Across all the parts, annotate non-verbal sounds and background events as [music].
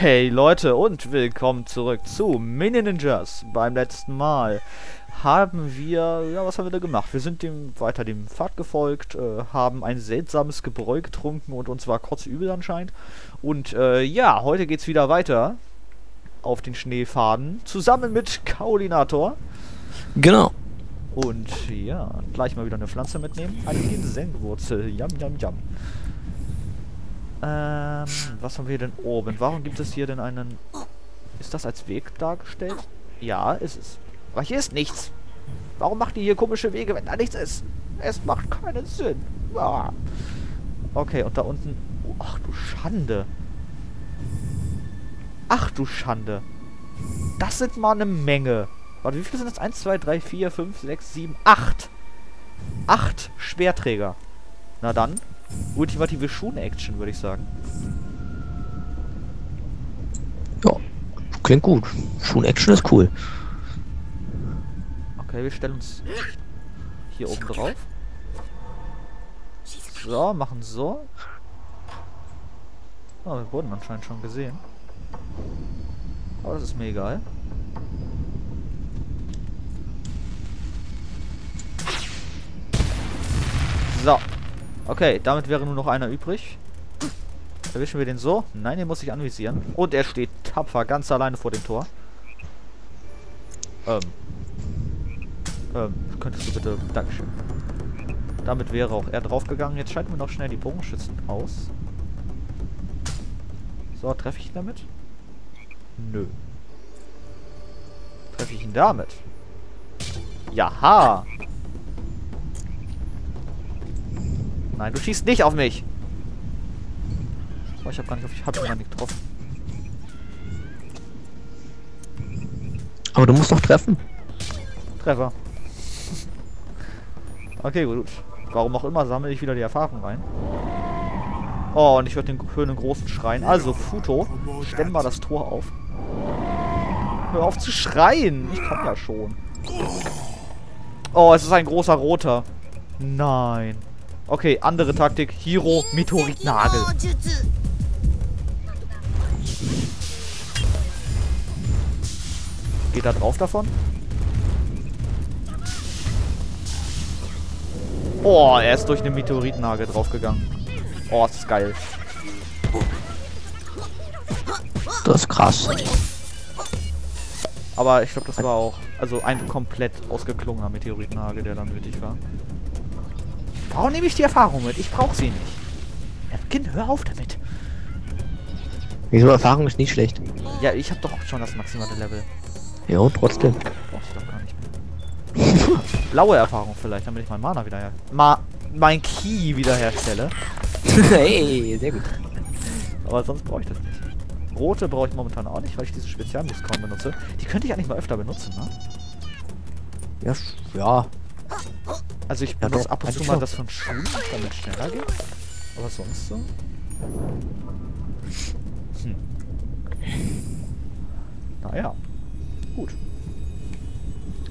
Hey Leute und willkommen zurück zu Mini Ninjas. Beim letzten Mal haben wir, ja was haben wir da gemacht? Wir sind dem weiter dem Pfad gefolgt, äh, haben ein seltsames Gebräu getrunken und uns war kurz übel anscheinend. Und äh, ja, heute geht's wieder weiter auf den Schneefaden, zusammen mit Kaulinator. Genau. Und ja, gleich mal wieder eine Pflanze mitnehmen. Eine Ginsengwurzel. Yum, yum, yum. Ähm, was haben wir denn oben? Warum gibt es hier denn einen... Ist das als Weg dargestellt? Ja, ist es. Aber hier ist nichts. Warum macht ihr hier komische Wege, wenn da nichts ist? Es macht keinen Sinn. Ah. Okay, und da unten... Ach du Schande. Ach du Schande. Das sind mal eine Menge. Warte, wie viele sind das? 1, 2, 3, 4, 5, 6, 7, 8. 8 Schwerträger. Na dann, ultimative Schuhen-Action, würde ich sagen. Ja, klingt gut. Schuhen-Action ist cool. Okay, wir stellen uns hier oben drauf. So, machen so. Oh, wir wurden anscheinend schon gesehen. Aber das ist mir egal. So. Okay, damit wäre nur noch einer übrig. Erwischen wir den so? Nein, den muss ich anvisieren. Und er steht tapfer ganz alleine vor dem Tor. Ähm. Ähm, könntest du bitte... Dankeschön. Damit wäre auch er draufgegangen. Jetzt schalten wir noch schnell die Bogenschützen aus. So, treffe ich ihn damit? Nö. Treffe ich ihn damit? Jaha! Nein, du schießt nicht auf mich! Oh, ich hab gar nicht auf... Ich hab ihn gar nicht getroffen. Aber du musst doch treffen. Treffer. okay, gut. Warum auch immer sammle ich wieder die Erfahrung rein. Oh, und ich höre den, hör einen großen Schreien. Also, Futo, stell mal das Tor auf. Hör auf zu schreien. Ich komm ja schon. Oh, es ist ein großer roter. Nein. Okay, andere Taktik. Hiro, Meteoritnagel. Geht da drauf davon? Oh, er ist durch eine Meteoritnagel draufgegangen. Oh, ist das geil. Das ist krass. Aber ich glaube, das war auch also ein komplett ausgeklungener Meteoritnagel, der dann nötig war. Warum nehme ich die Erfahrung mit? Ich brauche sie nicht. Ja, kind, hör auf damit. Wieso Erfahrung ist nicht schlecht. Ja, ich habe doch schon das maximale Level. Ja, und trotzdem. Brauch ich doch gar nicht mehr. [laughs] Blaue Erfahrung vielleicht, damit ich mein Mana wieder her... Ma mein Key wiederherstelle. [laughs] hey, sehr gut. Aber sonst brauche ich das nicht. Rote brauche ich momentan auch nicht, weil ich diese Spezialmoves kaum benutze. Die könnte ich eigentlich mal öfter benutzen, ne? Ja, ja. Also ich Ja, benutze doch, ab und zu mal das von Schuhen, damit es schneller geht. Aber sonst so? Hm. Naja. Gut.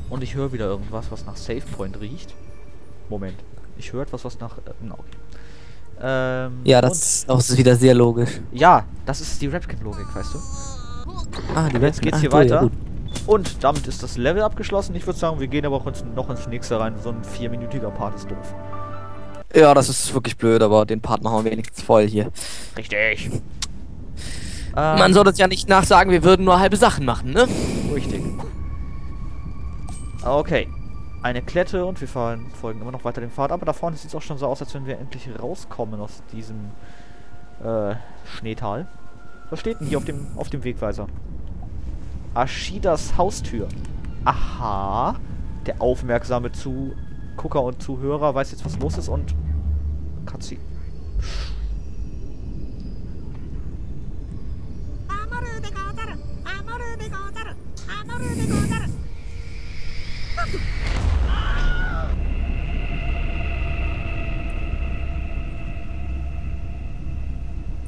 Und ich höre wieder irgendwas, was nach Save Point riecht. Moment. Ich höre etwas, was nach... Äh, na, okay. Ähm, Ja, das, ist wieder sehr logisch. Ja, das ist die Rapkin-Logik, weißt du? Ah, die Jetzt geht's Ach hier ja, weiter. gut. Und damit ist das Level abgeschlossen. Ich würde sagen, wir gehen aber auch ins, noch ins nächste rein. So ein vierminütiger Part ist doof. Ja, das ist wirklich blöd, aber den Part machen wir wenigstens voll hier. Richtig. Ähm, Man soll uns ja nicht nachsagen, wir würden nur halbe Sachen machen, ne? Richtig. Okay. Eine Klette und wir fahren, folgen immer noch weiter dem Pfad. Aber da vorne sieht es auch schon so aus, als wenn wir endlich rauskommen aus diesem äh, Schneetal. Was steht denn hier auf dem, auf dem Wegweiser? Ashidas Haustür. Aha. Der aufmerksame Zugucker und Zuhörer weiß jetzt, was los ist und... Cutscene.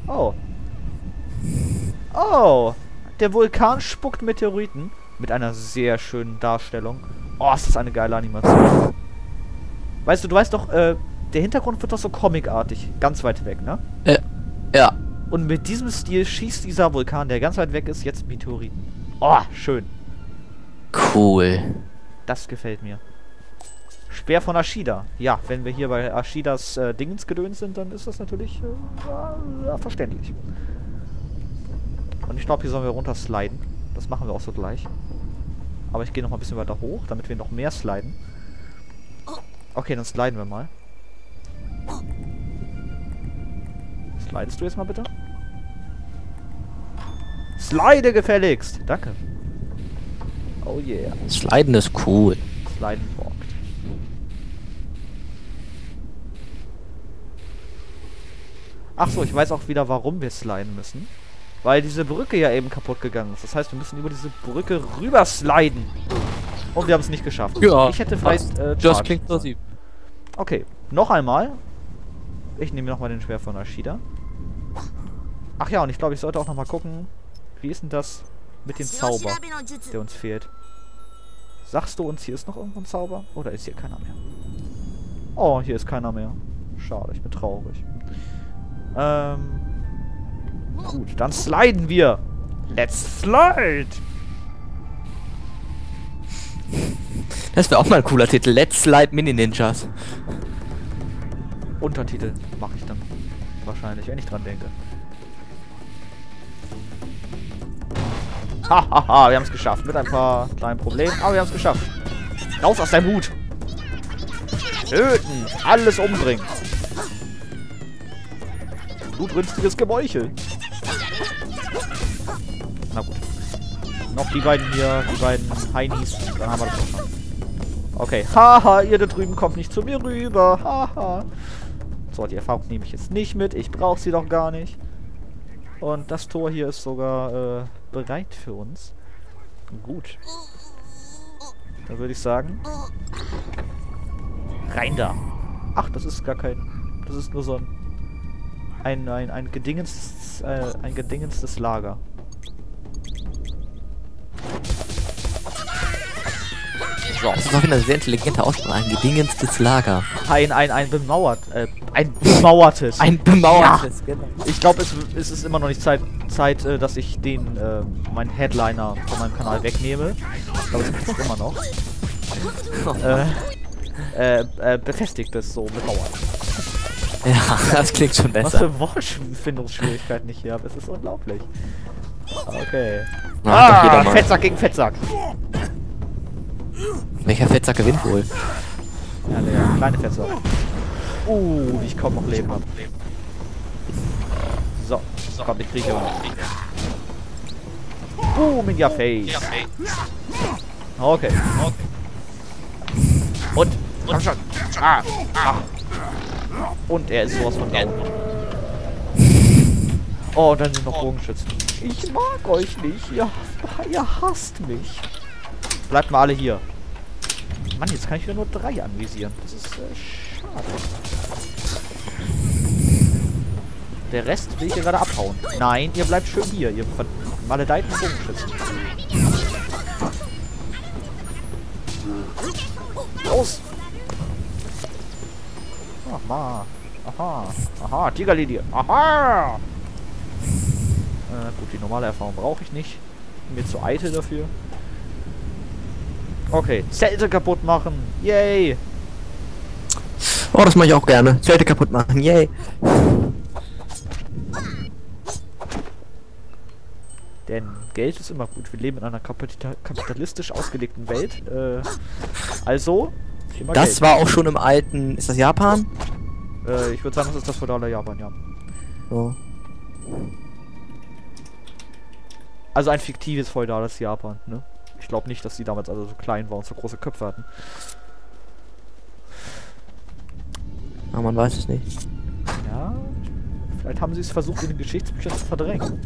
Oh. Oh. Der Vulkan spuckt Meteoriten. Mit einer sehr schönen Darstellung. Oh, ist das eine geile Animation. Weißt du, du weißt doch, äh, der Hintergrund wird doch so comicartig. Ganz weit weg, ne? Ja. Und mit diesem Stil schießt dieser Vulkan, der ganz weit weg ist, jetzt Meteoriten. Oh, schön. Cool. Das gefällt mir. Speer von Ashida. Ja, wenn wir hier bei Ashidas äh, Dingensgedöns sind, dann ist das natürlich äh, ja, verständlich. Und ich glaube, hier sollen wir runter sliden. Das machen wir auch so gleich. Aber ich gehe noch mal ein bisschen weiter hoch, damit wir noch mehr sliden. Okay, dann sliden wir mal. Slidest du jetzt mal bitte? Slide gefälligst! Danke. Oh yeah. Sliden ist cool. Sliden walkt. Ach so, ich weiß auch wieder, warum wir sliden müssen. Weil diese Brücke ja eben kaputt gegangen ist. Das heißt, wir müssen über diese Brücke rüber sliden. Und wir haben es nicht geschafft. Ja, ich hätte vielleicht äh, Das klingt plausibel. Okay, noch einmal. Ich nehme nochmal den Schwer von Ashida. Ach ja, und ich glaube, ich sollte auch nochmal gucken, wie ist denn das mit dem Zauber, der uns fehlt. Sagst du uns, hier ist noch irgendwo ein Zauber? Oder ist hier keiner mehr? Oh, hier ist keiner mehr. Schade, ich bin traurig. Ähm. Gut, dann sliden wir. Let's slide! Das wäre auch mal ein cooler Titel. Let's Slide Mini Ninjas. Untertitel mache ich dann wahrscheinlich, wenn ich dran denke. Hahaha, wir haben es geschafft. Mit ein paar kleinen Problemen, aber wir haben es geschafft. Raus aus deinem Hut. Töten. Alles umbringen. Blutrünstiges Gemeuchel. Die beiden hier, die beiden Heinis. Dann haben wir das auch schon. Okay. Haha, ihr da drüben kommt nicht zu mir rüber. Haha. So, die Erfahrung nehme ich jetzt nicht mit. Ich brauche sie doch gar nicht. Und das Tor hier ist sogar äh, bereit für uns. Gut. Dann würde ich sagen... Rein da. Ach, das ist gar kein... Das ist nur so ein... Ein, ein, ein gedingenstes... Äh, Lager. So. Das ist auch wieder sehr intelligente Aussprache. Ein gedingenstes Lager. Ein, ein, ein bemauert... Äh, ein bemauertes. Ein bemauertes, genau. Ich glaube, es, es ist immer noch nicht Zeit, Zeit äh, dass ich den, äh, meinen Headliner von meinem Kanal wegnehme. Ich glaube, es gibt es immer noch. [laughs] äh, äh, äh, befestigt ist so mit Mauern. Ja, das klingt schon Was besser. für Wortfindungsschwierigkeiten ich hier habe. Es ist unglaublich. Okay. Ah, mal. Fettsack gegen Fettsack. Welcher Fettsack gewinnt wohl? Ja, der kleine Fettsack. Uh, wie ich kaum noch Leben habe. So, komm, ich kriege. Boom in your face. Okay. Und, komm schon. Ah, ah. Und er ist sowas von down. Oh, dann sind noch Bogenschützen. Ich mag euch nicht. Ihr, ihr hasst mich. Bleibt mal alle hier. Mann, jetzt kann ich wieder nur drei anvisieren. Das ist äh, schade. Der Rest will ich hier gerade abhauen. Nein, ihr bleibt schön hier, ihr maledeiten Bogenschützen. Los! Ach ma. Aha. Aha, Tigerlilie. Aha! Äh, gut, die normale Erfahrung brauche ich nicht. Bin mir zu eitel dafür. Okay, Zelte kaputt machen. Yay! Oh, das mache ich auch gerne. Zelte kaputt machen, yay. Denn Geld ist immer gut. Wir leben in einer kapita kapitalistisch ausgelegten Welt. Äh, also, Das Geld. war auch schon im alten. Ist das Japan? Äh, ich würde sagen, das ist das feudale Japan, ja. So. Also ein fiktives feudales Japan, ne? Ich glaube nicht, dass die damals alle so klein waren und so große Köpfe hatten. Aber man weiß es nicht. Ja, vielleicht haben sie es versucht, in den Geschichtsbüchern zu verdrängen.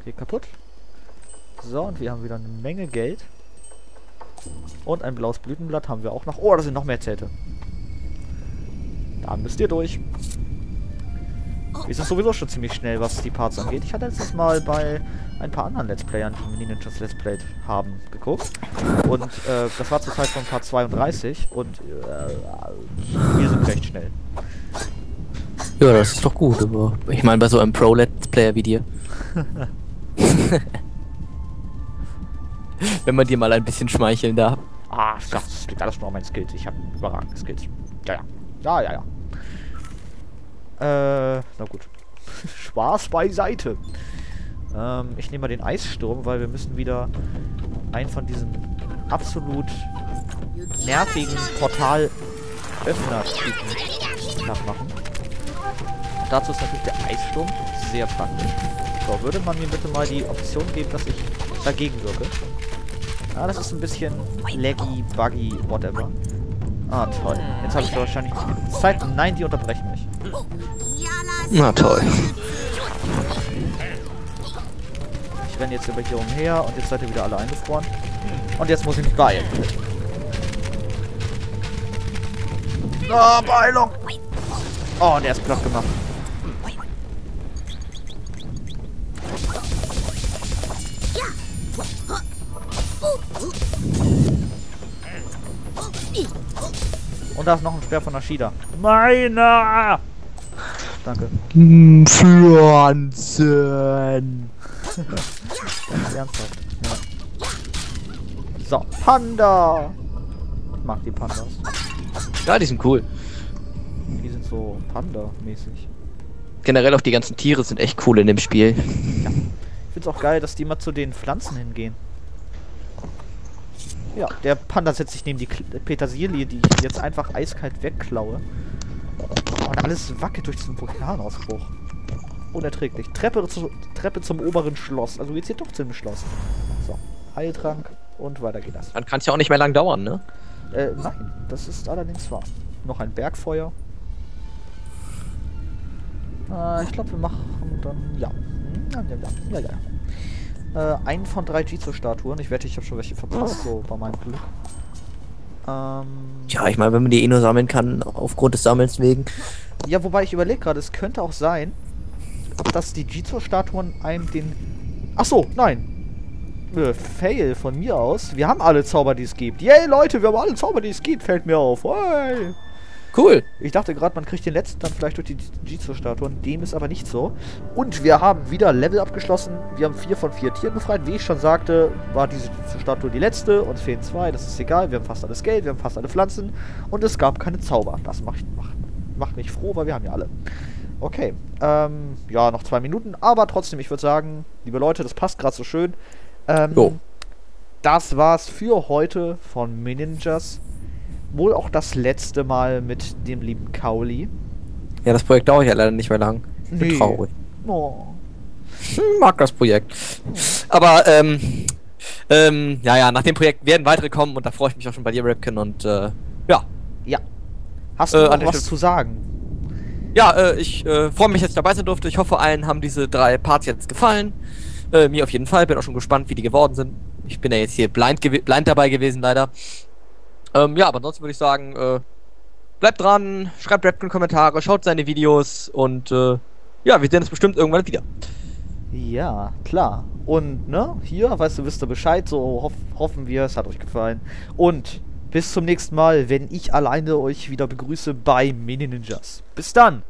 Okay, kaputt. So, und wir haben wieder eine Menge Geld. Und ein blaues Blütenblatt haben wir auch noch. Oh, da sind noch mehr Zelte. Da müsst ihr durch. Wir sind sowieso schon ziemlich schnell, was die Parts angeht. Ich hatte letztes Mal bei ein paar anderen Let's Playern, die Mini Ninjas Let's Played haben, geguckt. Und äh, das war zur Zeit von Part 32 und äh, wir sind recht schnell. Ja, das ist doch gut, aber ich meine bei so einem Pro-Let's Player wie dir. [laughs] Wenn man dir mal ein bisschen schmeicheln darf. Ah, das liegt alles nur an meinen Skills. Ich habe überragende Skills. Ja, ja. Ja, ja, ja. Äh, na gut. [laughs] Spaß beiseite. Ähm, ich nehme mal den Eissturm, weil wir müssen wieder einen von diesen absolut nervigen Portal-Öffner-Typen nachmachen. Dazu ist natürlich der Eissturm sehr praktisch. So, würde man mir bitte mal die Option geben, dass ich dagegen wirke. Ah, das ist ein bisschen laggy, buggy, whatever. Ah, toll. Jetzt habe ich wahrscheinlich nicht genug Zeit. Nein, die unterbrechen mich. Na toll. Ich renne jetzt über hier umher und jetzt seid ihr wieder alle eingefroren. Und jetzt muss ich mich beeilen. Ah, Beeilung! Oh, und er ist platt gemacht. Und da ist noch ein Speer von Ashida. Meiner! Danke. Pflanzen. Ganz [laughs] ernsthaft. Ja. So, Panda! Ich mag die Pandas. Ja, die sind cool. Die sind so Panda-mäßig. Generell auch die ganzen Tiere sind echt cool in dem Spiel. Ich find's auch geil, dass die immer zu den Pflanzen hingehen. Ja, der Panda setzt sich neben die Petersilie, die ich jetzt einfach eiskalt wegklaue. Und alles wackelt durch diesen Vulkanausbruch. Unerträglich. Treppe, zu, Treppe zum oberen Schloss. Also geht's hier doch zu dem Schloss. So, Heiltrank und weiter geht das. Dann kann es ja auch nicht mehr lang dauern, ne? Äh, nein, das ist allerdings wahr. Noch ein Bergfeuer. Äh, ich glaube, wir machen dann... Ja. Hm, Ja, ja, ja. ja, ja. Äh, einen von drei Jitsu-Statuen. Ich wette, ich habe schon welche verpasst, so bei meinem Glück. Ähm, Ja, ich meine, wenn man die eh nur sammeln kann, aufgrund des Sammelns wegen. ja, wobei ich überlege gerade, es könnte auch sein, dass die Jitsu-Statuen einem den... Ach so, nein. Äh, Fail von mir aus. Wir haben alle Zauber, die es gibt. Yay, Leute, wir haben alle Zauber, die es gibt. Fällt mir auf. Hey. Cool. Ich dachte gerade, man kriegt den letzten dann vielleicht durch die Jitsu-Statuen. Dem ist aber nicht so. Und wir haben wieder Level abgeschlossen. Wir haben vier von vier Tieren befreit. Wie ich schon sagte, war diese Jitsu-Statue die letzte. Uns fehlen zwei, das ist egal. Wir haben fast alles Geld, wir haben fast alle Pflanzen. Und es gab keine Zauber. Das macht, macht, macht mich froh, weil wir haben ja alle. Okay. Ähm, ja, noch zwei Minuten. Aber trotzdem, ich würde sagen, liebe Leute, das passt gerade so schön. Ähm, Jo. Das war's für heute von Mininjas. Wohl auch das letzte Mal mit dem lieben Kauli. Ja, das Projekt dauert ja leider nicht mehr lang. Ich bin Nee. traurig. Oh. Mag das Projekt. Aber, ähm, ähm, ja, ja, nach dem Projekt werden weitere kommen und da freue ich mich auch schon bei dir, Ripken, und, äh, ja. Ja. Hast du Äh, noch der was zu sagen? Ja, äh, ich äh, freue mich, dass ich dabei sein durfte. Ich hoffe, allen haben diese drei Parts jetzt gefallen. Äh, mir auf jeden Fall. Bin auch schon gespannt, wie die geworden sind. Ich bin ja jetzt hier blind, blind dabei gewesen, leider. Ähm, ja, aber ansonsten würde ich sagen, äh, bleibt dran, schreibt Rapkin Kommentare, schaut seine Videos und äh, ja, wir sehen uns bestimmt irgendwann wieder. Ja, klar. Und, ne, hier, weißt du, wisst ihr Bescheid, so hoff hoffen wir, es hat euch gefallen. Und bis zum nächsten Mal, wenn ich alleine euch wieder begrüße bei Mini Ninjas. Bis dann!